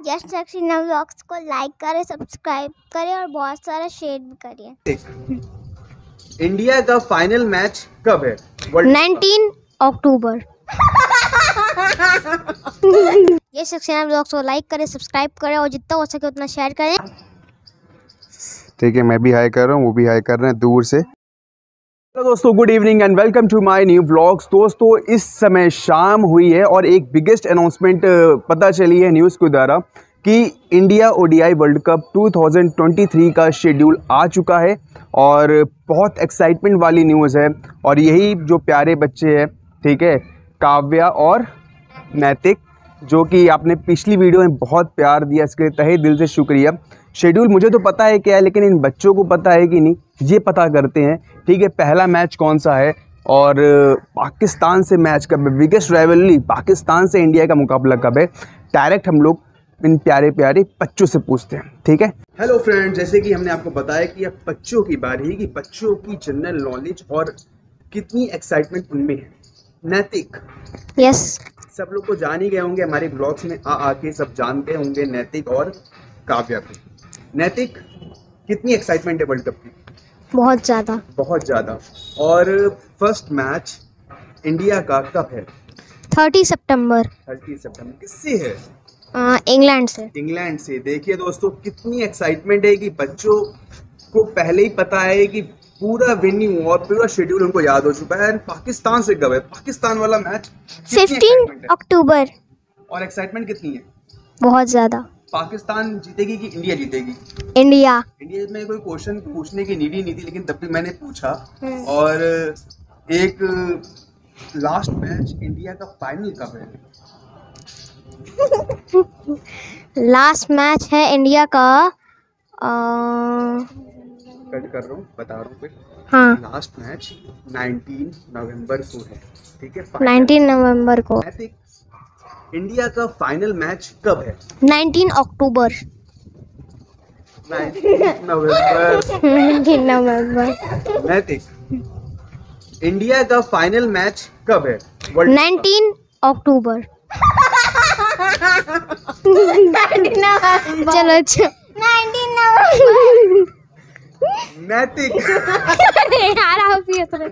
Just Saxena vlogs को like करें subscribe करें और बहुत सारा शेयर भी करिए। इंडिया का फाइनल मैच कब है? Nineteen October. ये सक्सेना व्लॉग्स को लाइक करें सब्सक्राइब करें और जितना हो सके उतना शेयर करें। ठीक है मैं भी हाई कर रहा हूँ वो भी हाई कर रहे हैं दूर से। हेलो दोस्तों good evening and welcome to my new vlogs दोस्तों, इस समय शाम हुई है और एक बिगेस्ट अनाउंसमेंट पता चली है न्यूज़ के द्वारा कि इंडिया ओडीआई वर्ल्ड कप 2023 का शेड्यूल आ चुका है और बहुत एक्साइटमेंट वाली न्यूज़ है और यही जो प्यारे बच्चे हैं, ठीक है, काव्या और नैतिक, जो कि आपने पिछली वीडियो में बहुत प्यार दिया, इसके तहे दिल से शुक्रिया। शेड्यूल मुझे तो पता है क्या है लेकिन इन बच्चों को पता है कि नहीं? ये पता करते हैं ठीक है पहला मैच कौन सा है? और पाकिस्तान से मैच कब है? बिगेस्ट राइवलरी पाकिस्तान से इंडिया का मुकाबला कब है? डायरेक्ट हम लोग इन प्यारे प्यारे बच्चों से पूछते हैं ठीक है? हेलो फ्रेंड जैसे कि हमने आपको बताया कि अब बच्चों की बारी है कि बच्चों की जनरल नॉलेज और कितनी एक्साइटमेंट उनमें है। नैतिक। Yes yes. सब लोग को जान ही गए होंगे हमारे ब्लॉग्स में आ आके सब जानते होंगे नैतिक और काव्या को। नैतिक? कितनी एक्साइटमेंट है वर्ल्ड कप की? बहुत ज़्यादा। बहुत ज़्यादा। और फ़र्स्ट मैच इंडिया का कब है? 30 सितंबर। थर्टी सितंबर। किससे है? इंग्लैंड से। इंग्लैंड से। देखिए दोस्तों कितनी एक्साइटमेंट है कि बच्चों को पहले ही पता है कि पूरा वेन्यू और पूरा शेड्यूल उनको याद हो चुका है। पाकिस्तान से कब है? पाकिस्तान वाला मैच 15 अक्टूबर। और एक्साइटमेंट कितनी है? बहुत ज़्यादा। पाकिस्तान जीतेगी कि इंडिया जीतेगी? इंडिया। इंडिया में कोई क्वेश्चन पूछने की नीड ही नहीं थी लेकिन तब भी मैंने पूछा। हम्म। और एक लास्ट मैच इंडिया का फाइनल कब है? लास्ट मैच है इंडिया का अ, कट कर रहा हूँ बता रहा हूँ फिर। हाँ। लास्ट मैच 19 नवंबर को है ठीक है? 19 नवंबर को। इंडिया का फाइनल मैच कब है? 19 अक्टूबर। 19 नवंबर। 19 नवंबर। नैतिक इंडिया का फाइनल मैच कब है? वर्ल्ड 19 अक्टूबर। चलो अच्छा नैतिक। यार आप ही हंस रहे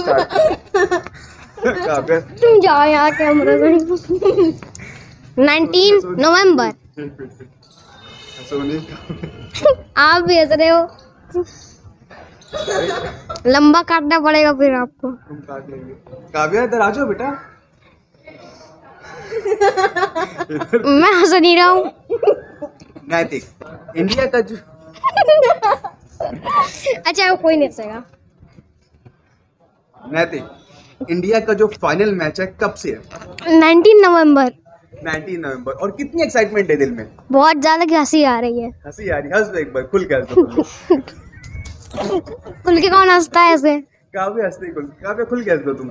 काव्या तुम जाओ यहाँ कैमरा 19 नवंबर। आप भी हंस रहे हो। लंबा काटना पड़ेगा फिर आपको। काट लेंगे। काव्या इधर आ जाओ बेटा। मैं हंस नहीं रहा हूँ। नैतिक इंडिया का जो अच्छा कोई नहीं हंसेगा। नैतिक इंडिया का जो फाइनल मैच है कब से है? 19 नवंबर। 19 नवंबर। और कितनी एक्साइटमेंट है दिल में? बहुत ज़्यादा की हँसी आ रही है। हँसी आ रही है। हंस दो एक बार खुल के हंस दो खुल के। कौन हंसता है ऐसे? काव्य हँसते खुल काव्य खुल के हंस दो तुम।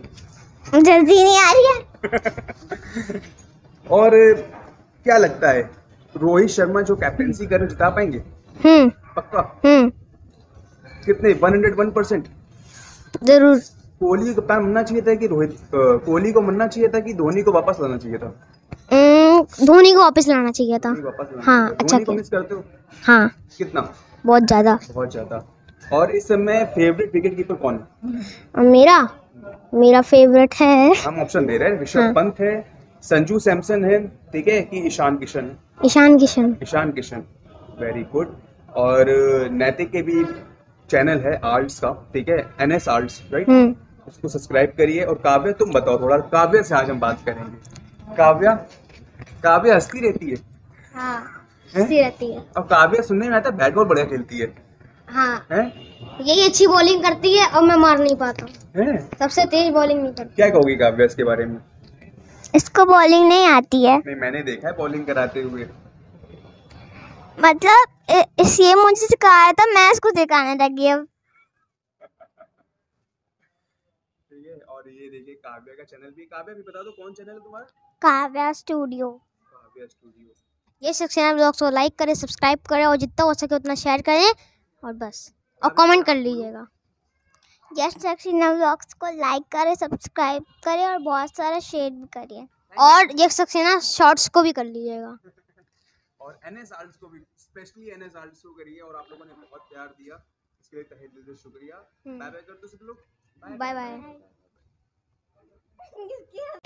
जल्दी नहीं आ रही है। और क्या लगता है? रोहित शर्मा जो कैप्टनसी कर रहे जिता पाएँगे? हम्म। पक्का? हम्म। कितने? 101 परसेंट ज़रूर। कोहली को कप्तान बनना चाहिए था कि रोहित कोहली को बनना चाहिए था कि धोनी को वापस लाना चाहिए था? धोनी को वापस लाना चाहिए था। वापस लाना हाँ, अच्छा को मिस करते हो? हाँ। कितना? बहुत ज़्यादा। बहुत ज़्यादा। और इस समय फेवरेट विकेट कीपर कौन है? मेरा? मेरा फेवरेट है। हम ऑप्शन दे रहे हैं। ऋषभ हाँ। पंत है संजू सैमसन है ठीक है कि ईशान किशन है? ईशान किशन। ईशान किशन। वेरी गुड और नैतिक के भी चैनल है आर्ट्स का ठीक है एन एस आर्ट्स राइट उसको सब्सक्राइब करिए और काव्या तुम बताओ थोड़ा काव्या से आज हम बात करेंगे। काव्या काव्या हंसती रहती है? हाँ रहती है। और काव्या सुनने में आता है बैट बॉल बढ़िया खेलती है। हाँ। हैं? यही अच्छी बॉलिंग करती है और मैं मार नहीं पाता। हैं? सबसे तेज बॉलिंग नहीं करती। क्या कहोगी काव्या इसके बारे में? इसको बॉलिंग नहीं आती है। नहीं मैंने देखा है बॉलिंग कराते हुए। मतलब इस ये मुझे सिखाया था मैं इसको सिखाने लगी अब ठीक है और ये देखिए काव्या का चैनल भी काव्या भी बता दो कौन चैनल है तुम्हारा? काव्या स्टूडियो। काव्या स्टूडियो। ये सक्सेना ब्लॉग्स को लाइक करें सब्सक्राइब करें और जितना हो सके उतना शेयर करें और बस। और कमेंट कर लीजिएगा। यस सक्सेना ब्लॉग्स को लाइक करें सब्सक्राइब करें और बहुत सारा शेयर भी करिए। और देख सकते हैं ना शॉर्ट्स को भी कर लीजिएगा। और एन एस आर्ट्स को भी स्पेशली एन एस आर्ट्स को करिए और आप लोगों ने बहुत प्यार दिया। इसके लिए तहे दिल से शुक्रिया। बाय बाय कर दो सब लोग। बाय बाय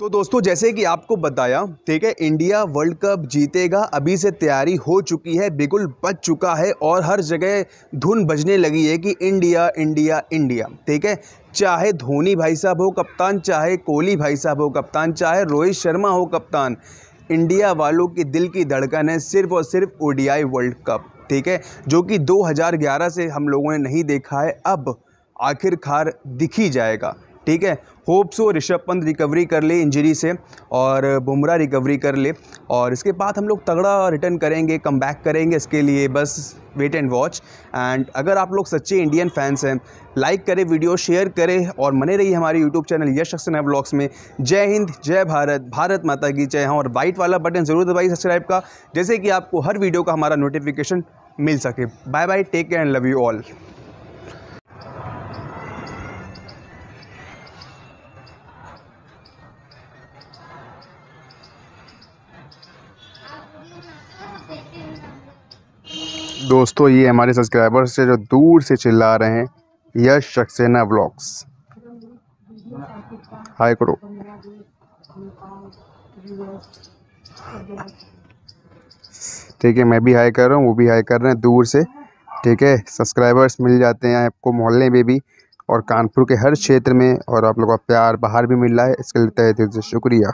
तो दोस्तों, जैसे कि आपको बताया, ठीक है, इंडिया वर्ल्ड कप जीतेगा, अभी से तैयारी हो चुकी है बिगुल बच चुका है और हर जगह धुन बजने लगी है कि इंडिया इंडिया इंडिया, ठीक है। चाहे धोनी भाई साहब हो कप्तान, चाहे कोहली भाई साहब हो कप्तान, चाहे रोहित शर्मा हो कप्तान, इंडिया वालों की दिल की धड़कन है सिर्फ़ और सिर्फ़ ओडीआई वर्ल्ड कप, ठीक है, जो कि 2011 से हम लोगों ने नहीं देखा है, अब आखिरकार दिख जाएगा। ठीक है? Hope so Rishabh Pant recovery कर ले इंजरी से और बुमराह रिकवरी कर ले और इसके बाद हम लोग तगड़ा रिटर्न करेंगे कम करेंगे इसके लिए। बस वेट एंड वॉच एंड अगर आप लोग सच्चे इंडियन फैंस हैं लाइक करें वीडियो शेयर करें और मने रहिए हमारे YouTube channel Yash Saxena blogs में। जय हिंद, जय भारत भारत माता की जय। हाँ और वाइट वाला बटन ज़रूर दबाइए सब्सक्राइब का, जैसे कि आपको हर वीडियो का हमारा नोटिफिकेशन मिल सके। Bye bye take care and love you all दोस्तों, ये हमारे सब्सक्राइबर्स से जो दूर से चिल्ला रहे हैं, यश सक्सेना ब्लॉग्स हाय करो। ठीक है, मैं भी हाई कर रहा हूँ, वो भी हाई कर रहे हैं दूर से। ठीक है सब्सक्राइबर्स मिल जाते हैं आपको मोहल्ले में भी और कानपुर के हर क्षेत्र में और आप लोगों का प्यार बाहर भी मिल रहा है, इसके लिए तहे दिल से शुक्रिया।